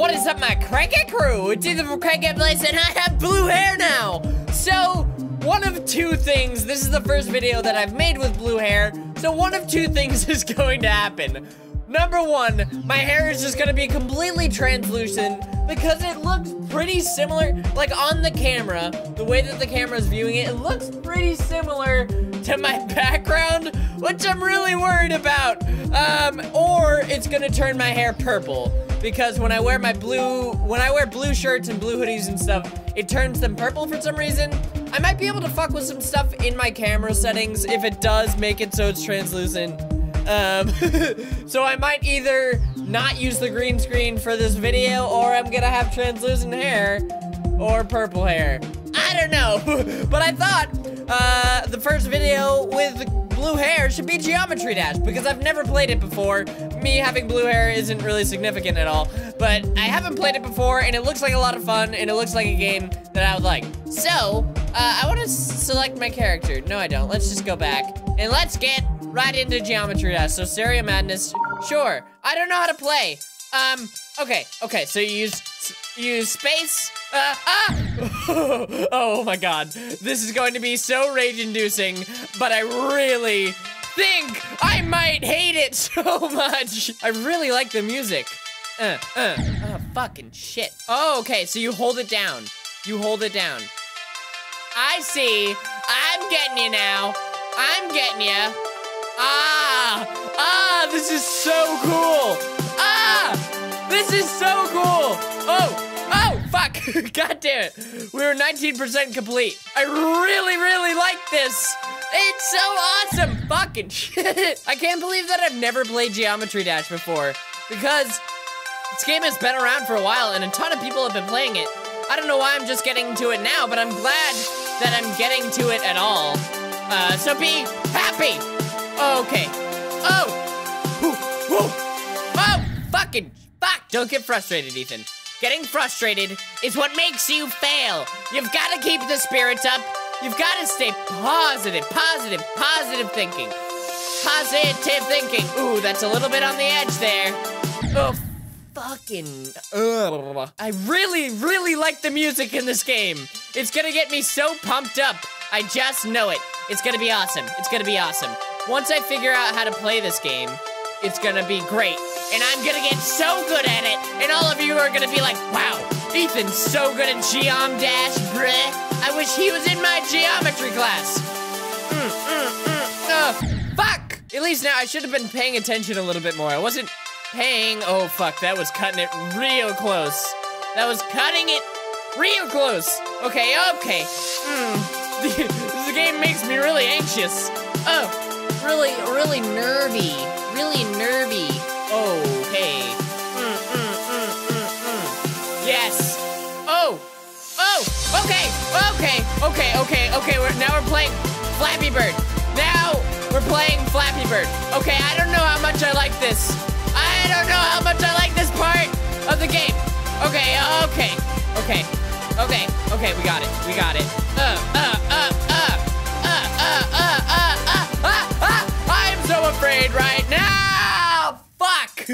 What is up, my Cranky crew? It's either CrankGameplays and I have blue hair now. So, one of two things. This is the first video that I've made with blue hair. So one of two things is going to happen. Number one, my hair is just gonna be completely translucent because it looks pretty similar, like on the camera, the way that the camera is viewing it, it looks pretty similar to my background, which I'm really worried about. Um, or it's gonna turn my hair purple because when I wear my blue, when I wear blue shirts and blue hoodies and stuff, it turns them purple for some reason. I might be able to fuck with some stuff in my camera settings if it does make it so it's translucent. Um, so I might either not use the green screen for this video or I'm gonna have translucent hair or purple hair. I don't know, but I thought uh, the first video with blue hair should be Geometry Dash because I've never played it before. Me having blue hair isn't really significant at all, but I haven't played it before and it looks like a lot of fun and it looks like a game that I would like. So, uh, I want to select my character. No, I don't. Let's just go back and let's get right into Geometry Dash. So Stereo Madness, sure. I don't know how to play. Um, okay, okay, so you use, use space, uh, ah! oh my god, this is going to be so rage-inducing, but I really think I might hate it so much. I really like the music. Uh, uh, oh, fucking shit. Oh, okay, so you hold it down. You hold it down. I see. I'm getting you now. I'm getting you. Ah! Ah! This is so cool! Ah! This is so cool! Oh! Oh! Fuck! God damn it! We were 19% complete. I really, really like this! It's so awesome! Fucking shit! I can't believe that I've never played Geometry Dash before. Because this game has been around for a while and a ton of people have been playing it. I don't know why I'm just getting to it now, but I'm glad that I'm getting to it at all. Uh, so be happy! Okay. Oh! Whew. Oh! Fucking fuck! Don't get frustrated, Ethan. Getting frustrated is what makes you fail. You've got to keep the spirits up. You've got to stay positive, positive, positive thinking. Positive thinking. Ooh, that's a little bit on the edge there. Oh, fucking. Ugh. I really, really like the music in this game. It's gonna get me so pumped up. I just know it. It's gonna be awesome. It's gonna be awesome. Once I figure out how to play this game, it's gonna be great. And I'm gonna get so good at it, and all of you are gonna be like, wow, Ethan's so good at Geom Dash, bruh. Wish he was in my geometry class. Mm, mm, mm, uh, fuck! At least now I should have been paying attention a little bit more. I wasn't paying, oh fuck, that was cutting it real close. That was cutting it real close. Okay, okay. Mm. the game makes me really anxious. Oh, really, really nervy. Really nervy. Okay. Okay. Okay. Okay. Okay. We're now we're playing Flappy Bird. Now we're playing Flappy Bird. Okay. I don't know how much I like this. I don't know how much I like this part of the game. Okay. Okay. Okay. Okay. Okay. We got it. We got it. Uh. Uh. Uh. Uh. Uh. Uh. Uh. Uh. afraid right now. Fuck.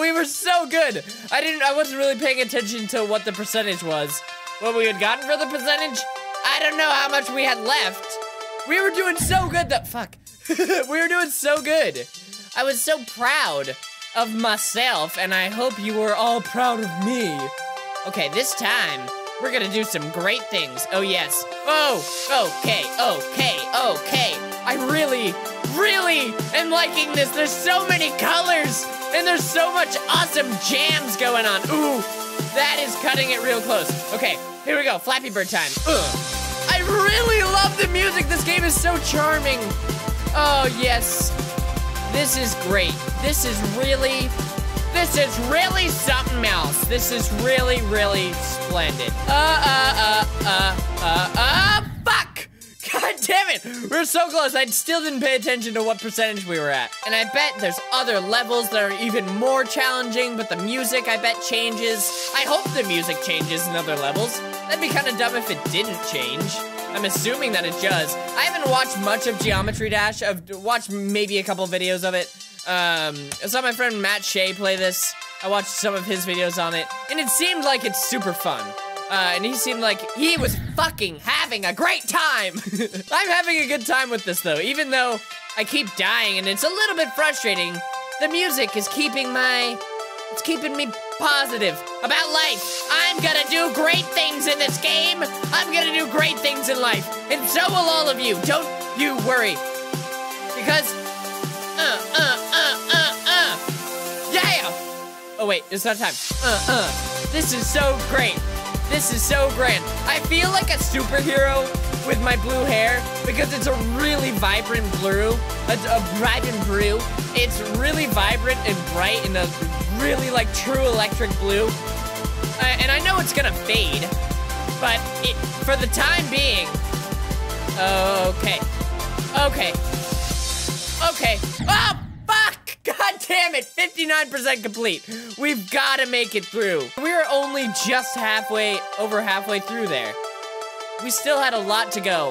we were so good. I didn't. I wasn't really paying attention to what the percentage was. What we had gotten for the percentage. I don't know how much we had left. We were doing so good that fuck. we were doing so good. I was so proud of myself, and I hope you were all proud of me. Okay, this time we're gonna do some great things. Oh yes. Oh, okay, okay, okay. I really, really am liking this. There's so many colors and there's so much awesome jams going on. Ooh, that is cutting it real close. Okay, here we go, Flappy Bird time. Ugh. I really love the music. This game is so charming. Oh, yes. This is great. This is really, this is really something else. This is really, really splendid. Uh, uh, uh, uh, uh, uh, fuck! God damn it! We're so close. I still didn't pay attention to what percentage we were at. And I bet there's other levels that are even more challenging, but the music, I bet, changes. I hope the music changes in other levels. That'd be kind of dumb if it didn't change. I'm assuming that it does. I haven't watched much of Geometry Dash. I've watched maybe a couple videos of it. Um, I saw my friend Matt Shea play this. I watched some of his videos on it, and it seemed like it's super fun. Uh, and he seemed like he was fucking having a great time. I'm having a good time with this though, even though I keep dying and it's a little bit frustrating. The music is keeping my, it's keeping me positive about life. I'm gonna do great things in this game. I'm gonna do great things in life. And so will all of you. Don't you worry. Because, uh, uh, uh, uh, uh. Yeah! Oh wait, it's not time. Uh, uh. This is so great. This is so grand. I feel like a superhero with my blue hair because it's a really vibrant blue, It's a, a vibrant blue. It's really vibrant and bright and a really like true electric blue. Uh, and I know it's gonna fade, but it for the time being. Okay. Okay. Okay. Oh, fuck! God damn it! 59% complete. We've gotta make it through. We're only just halfway, over halfway through there. We still had a lot to go.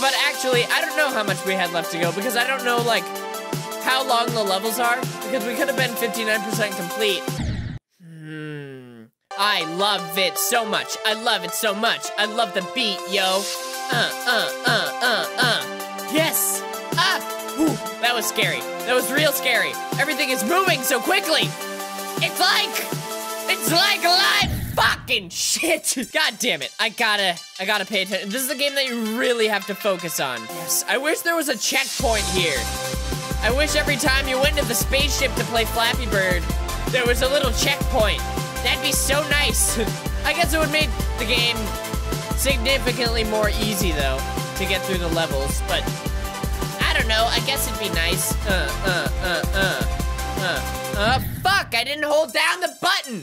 But actually, I don't know how much we had left to go because I don't know, like, how long the levels are because we could have been 59% complete. Hmm. I love it so much. I love it so much. I love the beat, yo. Uh, uh, uh, uh, uh. Yes! Ah! Ooh, that was scary. That was real scary. Everything is moving so quickly. It's like, it's like live fucking shit. God damn it. I gotta, I gotta pay attention. This is a game that you really have to focus on. Yes, I wish there was a checkpoint here. I wish every time you went to the spaceship to play Flappy Bird, there was a little checkpoint. That'd be so nice. I guess it would make the game significantly more easy, though, to get through the levels, but I don't know. I guess it'd be nice. Uh, uh, uh, uh, uh, uh, fuck, I didn't hold down the button.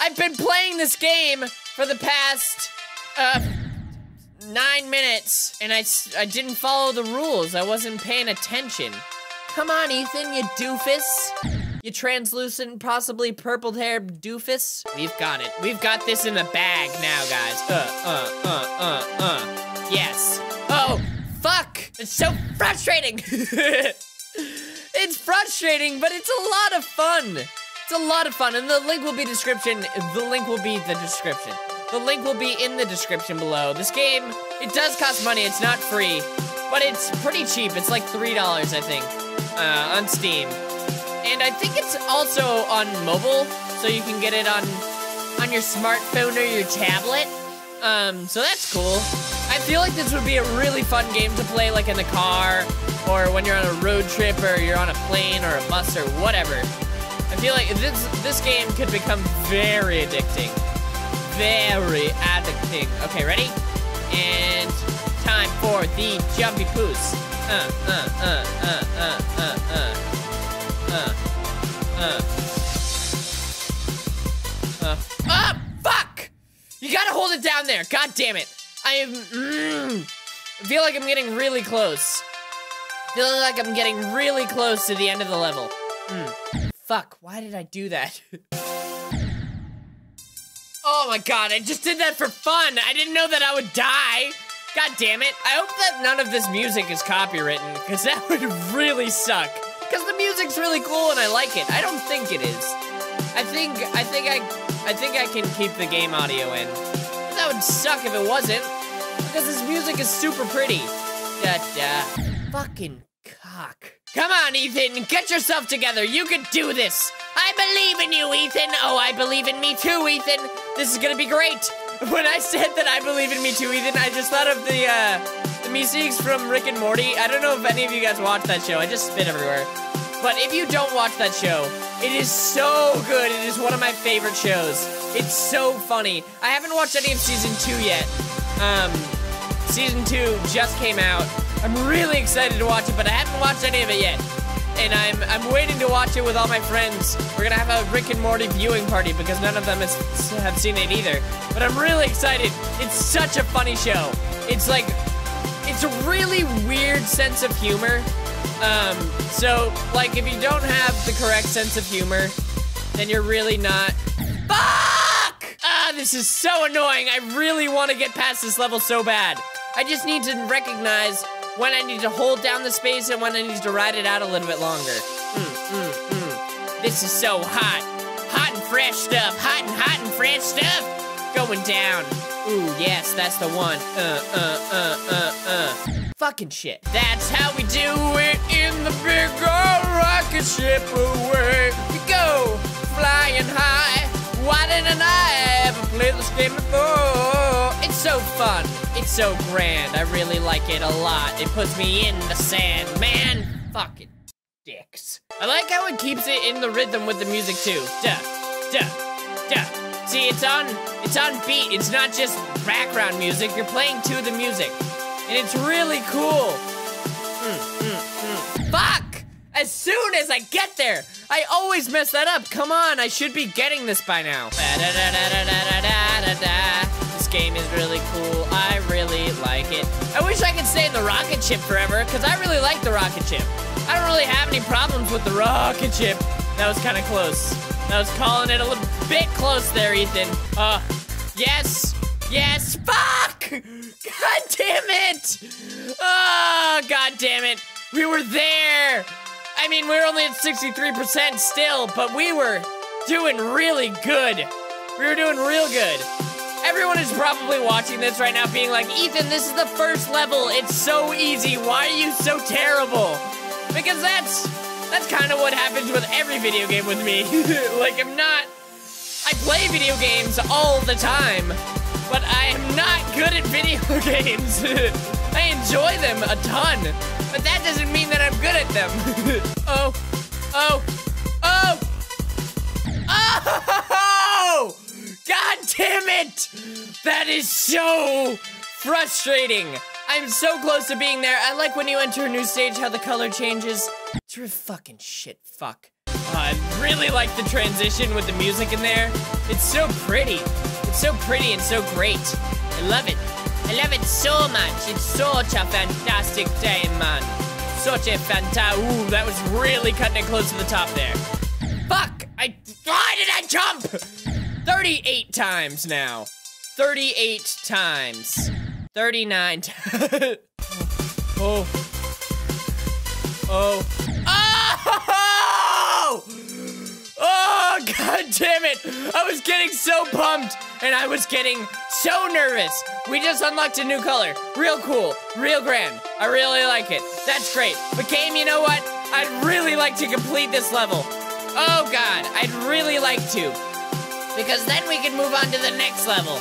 I've been playing this game for the past, uh, nine minutes, and I, I didn't follow the rules. I wasn't paying attention. Come on, Ethan, you doofus. You translucent, possibly purple-haired doofus. We've got it. We've got this in the bag now, guys. Uh, uh, uh, uh, uh. Yes. Oh, fuck. It's so frustrating. it's frustrating, but it's a lot of fun. It's a lot of fun, and the link will be description. The link will be the description. The link will be in the description below. This game, it does cost money. It's not free, but it's pretty cheap. It's like $3, I think, uh, on Steam. And I think it's also on mobile, so you can get it on on your smartphone or your tablet. Um, so that's cool. I feel like this would be a really fun game to play like in the car, or when you're on a road trip, or you're on a plane or a bus or whatever. I feel like this this game could become very addicting. Very addicting. Okay, ready? And time for the jumpy poos. Uh, uh, uh, uh, uh, uh, uh. Uh. Uh. Uh. Ah! Fuck! You gotta hold it down there. God damn it. I am. Mm, I feel like I'm getting really close. Feeling like I'm getting really close to the end of the level. Mm. Fuck, why did I do that? oh my god, I just did that for fun. I didn't know that I would die. God damn it. I hope that none of this music is copywritten, because that would really suck. Because the music's really cool and I like it. I don't think it is. I think, I think I, I think I can keep the game audio in. That would suck if it wasn't. Because this music is super pretty. Da da. Fucking cock. Come on, Ethan, get yourself together. You can do this. I believe in you, Ethan. Oh, I believe in me too, Ethan. This is gonna be great. When I said that I believe in me too, Ethan, I just thought of the, uh, the musics from Rick and Morty. I don't know if any of you guys watch that show. I just spit everywhere. But if you don't watch that show, it is so good. It is one of my favorite shows. It's so funny. I haven't watched any of season two yet. Um, season two just came out. I'm really excited to watch it, but I haven't watched any of it yet. And I'm I'm waiting to watch it with all my friends. We're gonna have a Rick and Morty viewing party because none of them has, have seen it either. But I'm really excited. It's such a funny show. It's like, it's a really weird sense of humor. Um, so, like, if you don't have the correct sense of humor, then you're really not. Fuck! Ah, this is so annoying. I really want to get past this level so bad. I just need to recognize when I need to hold down the space and when I need to ride it out a little bit longer. Mm, mm, mm. This is so hot. Hot and fresh stuff. Hot and hot and fresh stuff. Going down. Ooh, yes, that's the one. Uh, uh, uh, uh, uh. Fucking shit. That's how we do it in the big old rocket ship away. We go flying high. Why didn't I ever play this game before? So fun. It's so grand. I really like it a lot. It puts me in the sand, man. Fucking dicks. I like how it keeps it in the rhythm with the music too. Duh, duh, duh. See, it's on, it's on beat. It's not just background music. You're playing to the music. And it's really cool. Mm, mm, mm. Fuck! As soon as I get there, I always mess that up. Come on, I should be getting this by now. Game is really cool. I really like it. I wish I could stay in the rocket ship forever, because I really like the rocket ship. I don't really have any problems with the rocket ship. That was kind of close. I was calling it a little bit close there, Ethan. Uh, yes, yes, fuck! God damn it! Oh, god damn it. We were there. I mean, we are only at 63% still, but we were doing really good. We were doing real good. Everyone is probably watching this right now being like, Ethan, this is the first level. It's so easy. Why are you so terrible? Because that's, that's kind of what happens with every video game with me. like, I'm not, I play video games all the time, but I am not good at video games. I enjoy them a ton, but that doesn't mean that I'm good at them. oh, oh, oh, oh! God damn it! That is so frustrating. I'm so close to being there. I like when you enter a new stage how the color changes. It's a fucking shit fuck. Uh, I really like the transition with the music in there. It's so pretty. It's so pretty and so great. I love it. I love it so much. It's such a fantastic day, man. Such a fantastic. Ooh, that was really cutting it close to the top there. Fuck! I. Why did I jump? 38 times now. 38 times. 39 times. oh. Oh. Oh! Oh, god damn it! I was getting so pumped, and I was getting so nervous. We just unlocked a new color. Real cool, real grand. I really like it. That's great. But game, you know what? I'd really like to complete this level. Oh god, I'd really like to. Because then we can move on to the next level.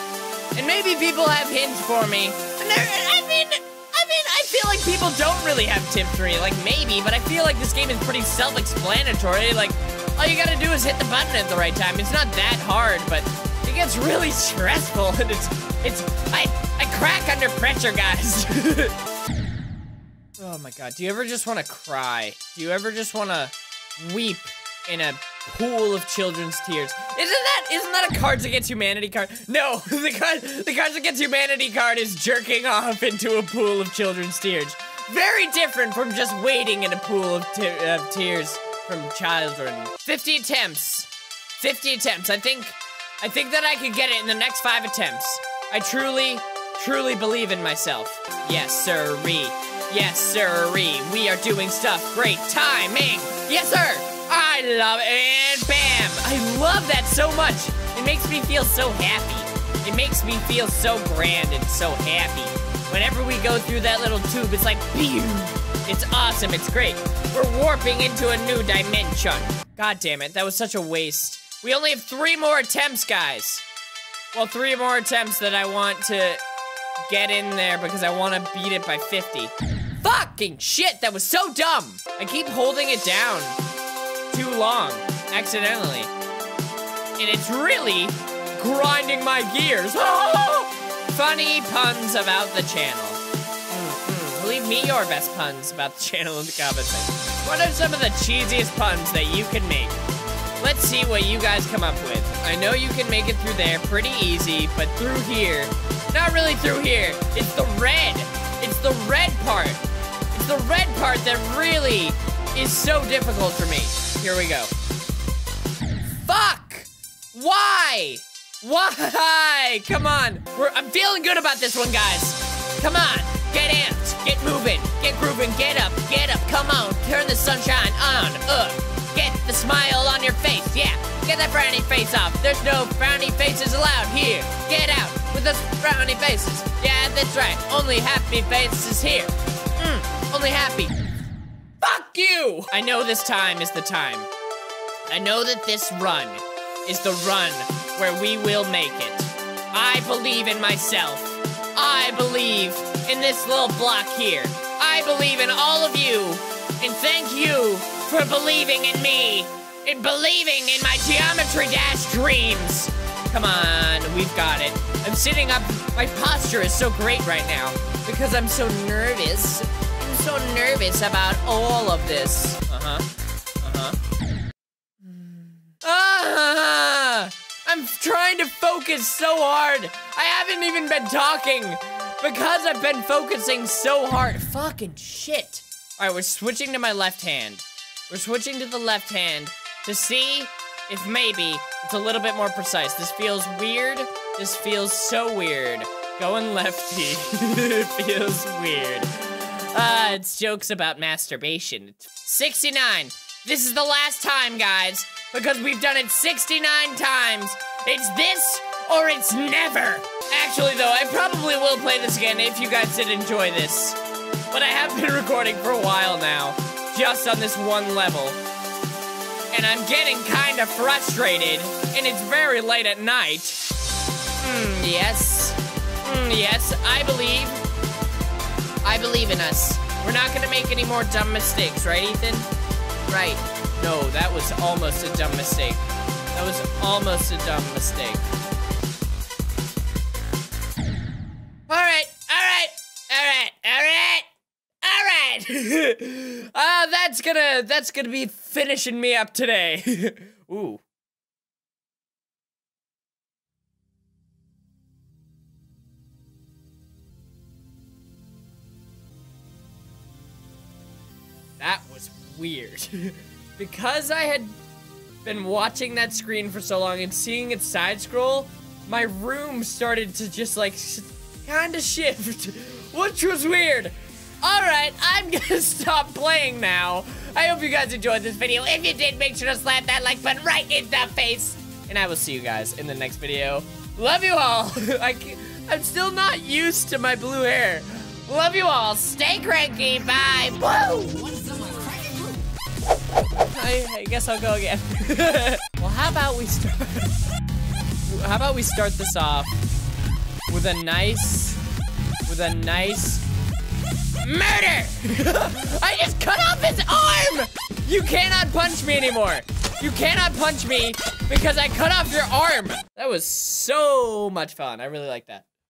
And maybe people have hints for me. I mean, I mean, I feel like people don't really have tips for. Like, maybe, but I feel like this game is pretty self-explanatory. Like, all you gotta do is hit the button at the right time. It's not that hard, but it gets really stressful. And it's, it's, I, I crack under pressure, guys. oh my god, do you ever just want to cry? Do you ever just want to weep in a pool of children's tears. Isn't that isn't that a Cards Against Humanity card? No, the card the Cards Against Humanity card is jerking off into a pool of children's tears. Very different from just waiting in a pool of, te of tears from children. 50 attempts. 50 attempts. I think I think that I could get it in the next 5 attempts. I truly truly believe in myself. Yes, sirree. Yes, sirree. We are doing stuff. Great timing. Yes, sir. Love and bam! I love that so much. It makes me feel so happy. It makes me feel so grand and so happy. Whenever we go through that little tube, it's like! It's awesome, it's great. We're warping into a new dimension. God damn it, that was such a waste. We only have three more attempts, guys. Well, three more attempts that I want to get in there because I want to beat it by 50. Fucking shit, that was so dumb. I keep holding it down too long, accidentally. And it's really grinding my gears. Funny puns about the channel. Mm -hmm. Leave me your best puns about the channel in the comments. What are some of the cheesiest puns that you can make? Let's see what you guys come up with. I know you can make it through there pretty easy, but through here, not really through here. It's the red. It's the red part. It's the red part that really is so difficult for me. Here we go. Fuck! Why? Why? Come on. We're, I'm feeling good about this one, guys. Come on. Get amped. Get moving. Get grooving. Get up. Get up. Come on. Turn the sunshine on. Uh. Get the smile on your face. Yeah, get that frowny face off. There's no frowny faces allowed here. Get out with those frowny faces. Yeah, that's right. Only happy faces here. Mm, only happy. Fuck you! I know this time is the time. I know that this run is the run where we will make it. I believe in myself. I believe in this little block here. I believe in all of you. And thank you for believing in me. And believing in my Geometry Dash dreams. Come on, we've got it. I'm sitting up. My posture is so great right now because I'm so nervous. So nervous about all of this. Uh-huh. Uh-huh. Ah! I'm trying to focus so hard. I haven't even been talking because I've been focusing so hard. Fucking shit. All right, we're switching to my left hand. We're switching to the left hand to see if maybe it's a little bit more precise. This feels weird. This feels so weird. Going lefty feels weird. Uh, it's jokes about masturbation. 69. This is the last time, guys, because we've done it 69 times. It's this or it's never. Actually, though, I probably will play this again if you guys did enjoy this. But I have been recording for a while now, just on this one level. And I'm getting kind of frustrated, and it's very late at night. Hmm, yes. Hmm, yes, I believe. I believe in us. We're not gonna make any more dumb mistakes, right, Ethan? Right. No, that was almost a dumb mistake. That was almost a dumb mistake. Alright, alright, alright, alright, alright! Ah, uh, that's gonna, that's gonna be finishing me up today. Ooh. That was weird. because I had been watching that screen for so long and seeing it side scroll, my room started to just like kind of shift, which was weird. All right, I'm gonna stop playing now. I hope you guys enjoyed this video. If you did, make sure to slap that like button right in the face. And I will see you guys in the next video. Love you all. I, I'm still not used to my blue hair. Love you all. Stay cranky. Bye. Woo! I, I guess I'll go again. well, how about we start... how about we start this off with a nice... With a nice... Murder! I just cut off his arm! You cannot punch me anymore. You cannot punch me because I cut off your arm. That was so much fun. I really like that.